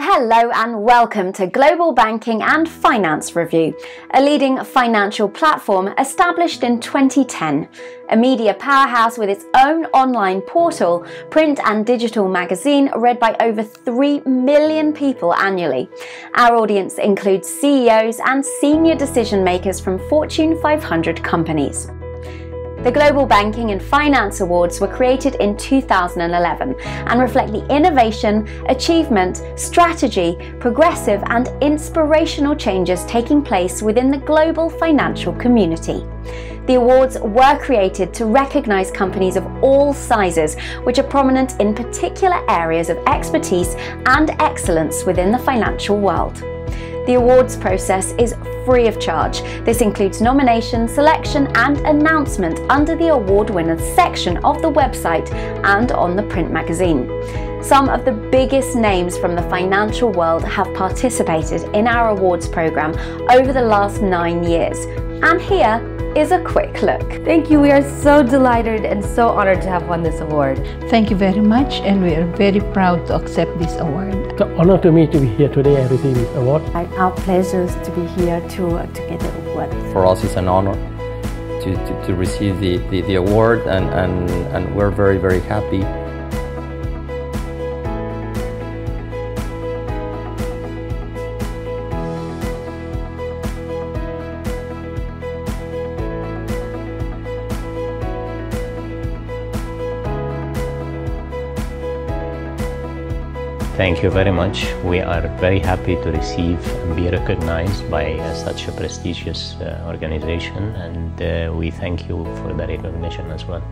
Hello and welcome to Global Banking and Finance Review, a leading financial platform established in 2010, a media powerhouse with its own online portal, print and digital magazine read by over 3 million people annually. Our audience includes CEOs and senior decision makers from Fortune 500 companies. The Global Banking and Finance Awards were created in 2011 and reflect the innovation, achievement, strategy, progressive, and inspirational changes taking place within the global financial community. The awards were created to recognise companies of all sizes which are prominent in particular areas of expertise and excellence within the financial world. The awards process is free of charge. This includes nomination, selection, and announcement under the award winners section of the website and on the print magazine. Some of the biggest names from the financial world have participated in our awards program over the last nine years. And here is a quick look. Thank you. We are so delighted and so honored to have won this award. Thank you very much, and we are very proud to accept this award. It's an honor to me to be here today and receive this award. Our pleasure to be here to, uh, to get the award. For us, it's an honor to, to, to receive the, the, the award, and, and, and we're very, very happy Thank you very much. We are very happy to receive and be recognized by uh, such a prestigious uh, organization, and uh, we thank you for the recognition as well.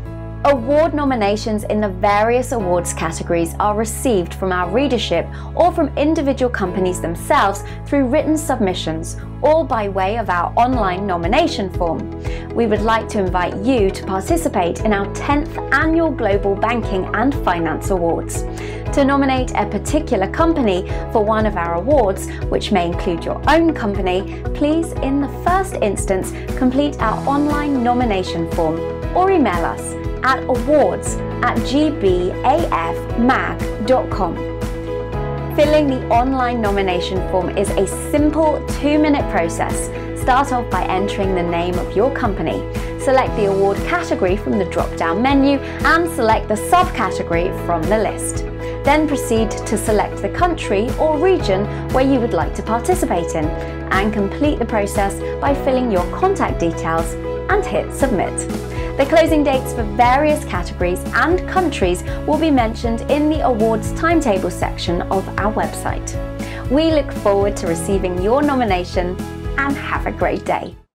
Award nominations in the various awards categories are received from our readership or from individual companies themselves through written submissions, or by way of our online nomination form. We would like to invite you to participate in our 10th annual Global Banking and Finance Awards. To nominate a particular company for one of our awards, which may include your own company, please, in the first instance, complete our online nomination form or email us at awards at gbafmag.com. Filling the online nomination form is a simple two minute process. Start off by entering the name of your company. Select the award category from the drop down menu and select the subcategory from the list. Then proceed to select the country or region where you would like to participate in and complete the process by filling your contact details and hit submit. The closing dates for various categories and countries will be mentioned in the awards timetable section of our website. We look forward to receiving your nomination and have a great day.